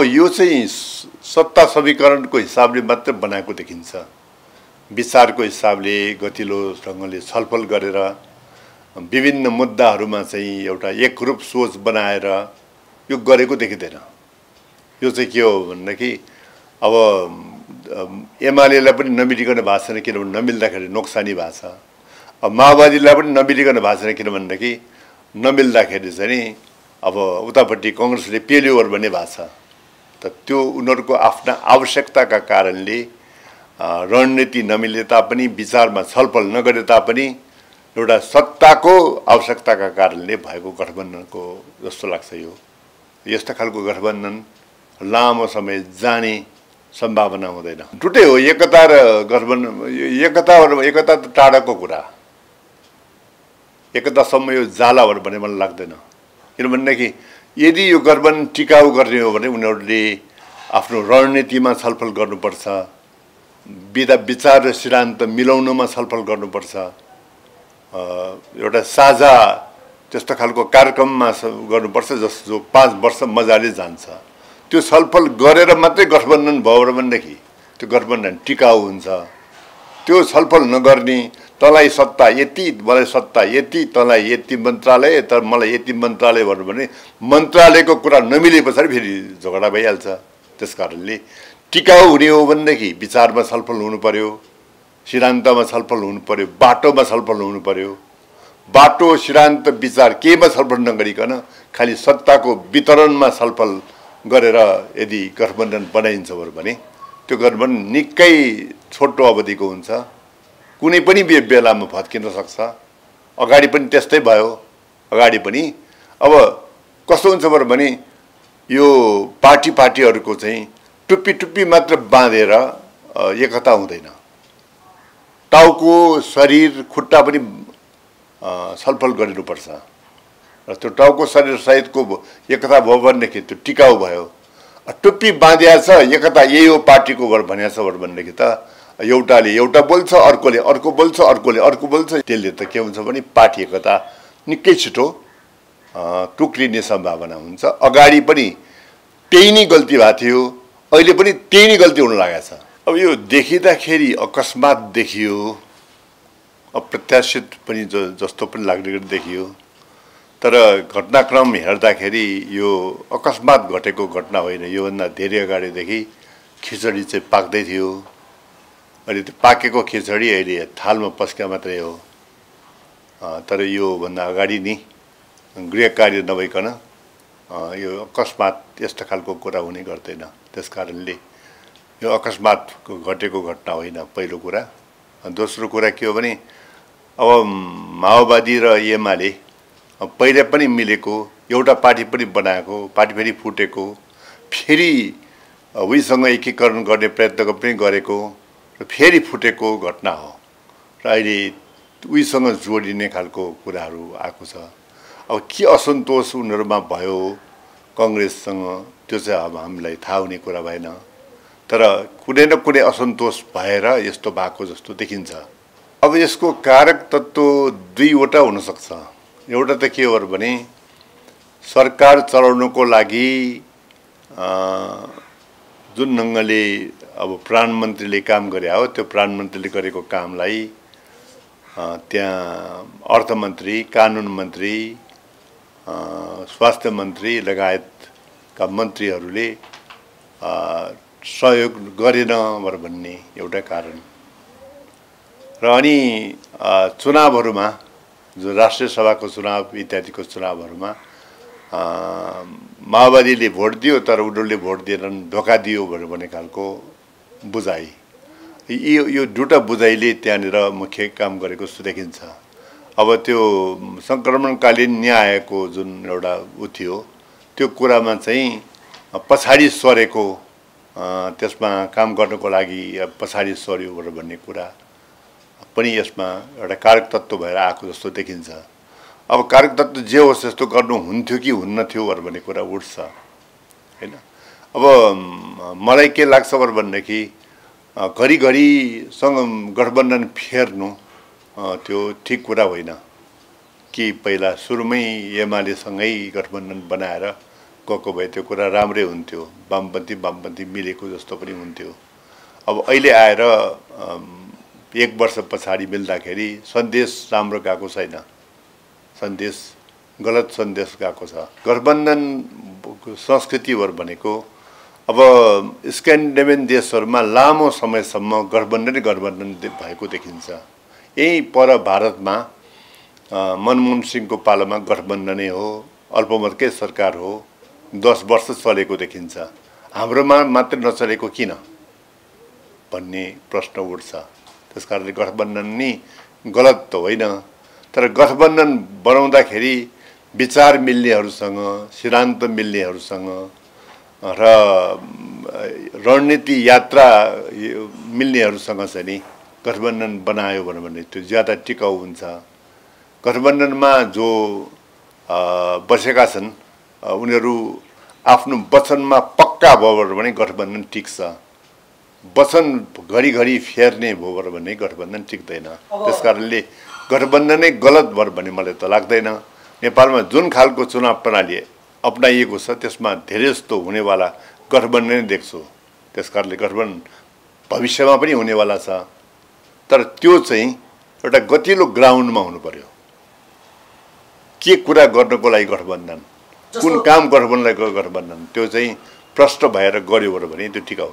अब यो चाहिँ सत्ता समीकरणको हिसाबले मात्रै बनाएको देखिन्छ। विचारको हिसाबले गतिलोसँगले छलफल गरेर विभिन्न मुद्दाहरूमा चाहिँ एउटा एकरूप सोच बनाएर यो गरेको देखिँदैन। यो चाहिँ के हो भनेदेखि अब एमालेलाई पनि नमिलिकन भएको छैन किनभने नमिल्दाखेरि नोक्सानी भएको छ। अब माओवादीलाई पनि नमिलिकन भएको छैन किनभनेदेखि नमिल्दाखेरि चाहिँ अब उतापट्टि कङ्ग्रेसले पेल्योवर भन्ने भएको छ। त त्यो उनीहरूको आफ्ना आवश्यकताका कारणले रणनीति नमिले तापनि विचारमा छलफल नगरे तापनि एउटा सत्ताको आवश्यकताका कारणले भएको गठबन्धनको जस्तो लाग्छ यो। यस्तो खालको गठबन्धन लामो समय जाने सम्भावना हुँदैन। टुटै हो एकता र गठबन्धन एकता एकता त टाढाको कुरा। एकतासम्म यो जालाहरू भन्ने मलाई लाग्दैन। किनभनेदेखि यदि यो गठबन्धन टिकाउ गर्ने हो भने उनीहरूले आफ्नो रणनीतिमा छलफल गर्नुपर्छ विधा विचार र सिद्धान्त मिलाउनुमा छलफल गर्नुपर्छ। एउटा साझा त्यस्तो खालको कार्यक्रममा गर्नुपर्छ जस जो पाँच वर्ष मजाले जान्छ। त्यो छलफल गरेर मात्रै गठबन्धन भयो भनेदेखि त्यो गठबन्धन टिकाउ हुन्छ। त्यो छलफल नगर्ने तँलाई सत्ता यति मलाई सत्ता यति तँलाई यति मन्त्रालय तर मलाई यति मन्त्रालय भन्नु भने मन्त्रालयको कुरा नमिले पछाडि फेरि झगडा भइहाल्छ। त्यस कारणले टिकाउ हुने हो भनेदेखि विचारमा छलफल हुनु पऱ्यो सिद्धान्तमा छलफल हुनु पऱ्यो बाटोमा छलफल हुनु पऱ्यो बाटो सिद्धान्त विचार केमा छलफल नगरिकन खालि सत्ताको वितरणमा छलफल गरेर यदि गठबन्धन बनाइन्छ भने त्यो गठबन्धन निकै छोटो अवधिको हुन्छ। कुनै पनि बेलामा भत्किन सक्छ। अगाडि पनि त्यस्तै भयो। अगाडि पनि। अब कस्तो हुन्छ भने यो पार्टी पार्टीहरूको चाहिँ टुप्पी टुप्पी मात्र बाँधेर एकता हुँदैन। टाउको शरीर खुट्टा पनि छलफल गरिनुपर्छ। र त्यो टाउको शरीर सहितको एकता भयो भनेदेखि त्यो टिकाउ भयो। टुप्पी बाँधिया छ एकता यही हो पार्टीको भर भनिएको छ भनेदेखि त एउटाले एउटा बोल्छ अर्कोले अर्को बोल्छ अर्कोले अर्को बोल्छ। त्यसले त के हुन्छ भने पार्टी एकता निकै छिटो टुक्रिने सम्भावना हुन्छ। अगाडि पनि त्यही नै गल्ती भएको थियो। अहिले पनि त्यही नै गल्ती हुन लागेको छ। अब यो देखिँदाखेरि अकस्मात देखियो अप्रत्याशित पनि जस्तो पनि लाग्ने गरी देखियो। तर घटनाक्रम हेर्दाखेरि यो अकस्मात घटेको घटना होइन योभन्दा धेरै अगाडिदेखि खिचडी चाहिँ पाक्दै थियो। अहिले त्यो पाकेको खिचडी अहिले थालमा पस्का मात्रै हो। तर योभन्दा अगाडि नै गृह कार्य नभइकन यो अकस्मात यस्तो खालको कुरा हुने गर्दैन। त्यस कारणले यो अकस्मात घटेको घटना होइन पहिलो कुरा। दोस्रो कुरा के हो भने अब माओवादी र एमाले पहिला पनि मिलेको एउटा पार्टी पनि बनाएको पार्टी फेरि फुटेको फेरि उहीसँग एकीकरण गर्ने प्रयत्न पनि गरेको र फेरि फुटेको घटना हो र अहिले उहीसँग जोडिने खालको कुराहरू आएको छ। अब के असन्तोष उनीहरूमा भयो कङ्ग्रेससँग त्यो चाहिँ अब हामीलाई थाहा हुने कुरा भएन। तर कुनै न कुनै असन्तोष भएर यस्तो भएको जस्तो देखिन्छ। अब यसको कारक तत्त्व दुईवटा हुनसक्छ। एउटा त के हो भने सरकार चलाउनुको लागि जुन ढङ्गले अब प्रधानमन्त्रीले काम गरे हो त्यो प्रधानमन्त्रीले गरेको कामलाई त्यहाँ अर्थमन्त्री कानुन मन्त्री स्वास्थ्य मन्त्री लगायतका मन्त्रीहरूले सहयोग गरेन भन्ने एउटा कारण। र अनि चुनावहरूमा जो राष्ट्रिय सभाको चुनाव इत्यादिको चुनावहरूमा माओवादीले भोट दियो तर उनीहरूले भोट दिएनन् धोका दियो भन्ने खालको बुझाइ। यो यो दुइटा बुझाइले त्यहाँनिर मुख्य काम गरेको देखिन्छ। अब त्यो सङ्क्रमणकालीन न्यायको जुन एउटा उ थियो त्यो कुरामा चाहिँ पछाडि सरेको त्यसमा काम गर्नको लागि पछाडि सर्यो भन्ने कुरा पनि यसमा एउटा कारक तत्त्व भएर आएको जस्तो देखिन्छ। अब कारक तत्त्व जे होस् यस्तो गर्नु हुन्थ्यो कि हुन्न थियो भन्ने कुरा उठ्छ। होइन? अब मलाई के लाग्छ भनेदेखि घरिघरिसँग गठबन्धन फेर्नु त्यो ठिक कुरा होइन। कि पहिला सुरुमै एमालेसँगै गठबन्धन बनाएर गएको भए त्यो कुरा राम्रै हुन्थ्यो। वामपन्थी वामपन्थी मिलेको जस्तो पनि हुन्थ्यो। अब अहिले आएर एक वर्ष पछाडि मिल्दाखेरि सन्देश राम्रो गएको छैन। सन्देश गलत सन्देश गएको छ। गठबन्धन संस्कृतिहरू भनेको अब स्क्यान्डेमियन देशहरूमा लामो समयसम्म गठबन्धनै गठबन्धन भएको देखिन्छ। यही पर भारतमा मनमोहन सिंहको पालोमा गठबन्धनै हो अल्पमतकै सरकार हो दस वर्ष चलेको देखिन्छ। हाम्रोमा मात्र नचलेको किन? भन्ने प्रश्न उठ्छ। त्यस कारणले गठबन्धन नि गलत त होइन तर गठबन्धन बनाउँदाखेरि विचार मिल्नेहरूसँग सिद्धान्त मिल्नेहरूसँग र रणनीति यात्रा मिल्नेहरूसँग चाहिँ नि गठबन्धन बनायो भने त्यो ज्यादा टिकाउ हुन्छ। गठबन्धनमा जो बसेका छन् उनीहरू आफ्नो वचनमा पक्का भयो भने गठबन्धन टिक्छ। वचन घरिघरि फेर्ने भयो भने गठबन्धन टिक्दैन। त्यस कारणले गठबन्धनै गलत भयो भने मलाई त लाग्दैन। नेपालमा जुन खालको चुनाव प्रणाली अप्नाइएको छ त्यसमा धेरै जस्तो हुनेवाला गठबन्धन देख्छु। त्यस कारणले गठबन्धन भविष्यमा पनि हुनेवाला छ। तर त्यो चाहिँ एउटा गतिलो ग्राउन्डमा हुनु पर्यो के कुरा गर्नको लागि गठबन्धन? कुन काम गठबन्धनलाई गठबन्धन? त्यो चाहिँ प्रष्ट भएर गऱ्यो भने त्यो टिकाउ